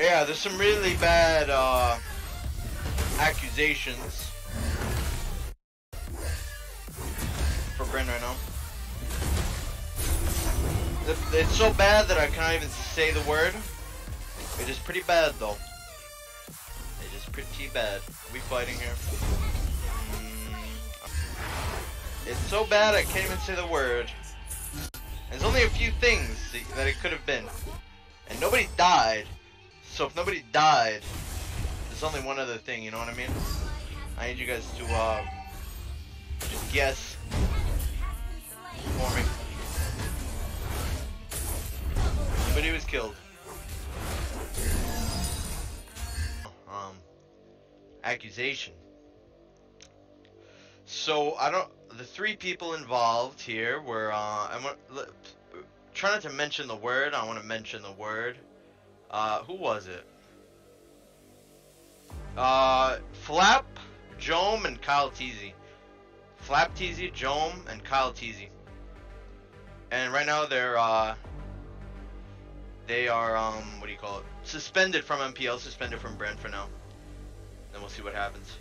Yeah, there's some really bad uh, accusations for Bren right now. It's so bad that I can't even say the word. It is pretty bad though. It is pretty bad. Are we fighting here? Mm. It's so bad I can't even say the word. There's only a few things that it could have been. And nobody died. So if nobody died, there's only one other thing, you know what I mean? I need you guys to uh, just guess for me. He was killed. Um, accusation. So I don't. The three people involved here were. Uh, I'm Try not to mention the word. I want to mention the word. Uh, who was it? Uh, Flap, Jome, and Kyle Teasy. Flaptzy, Jome, and KyleTzy. And right now they're uh, they are um, what do you call it? Suspended from MPL, suspended from Bren for now. Then we'll see what happens.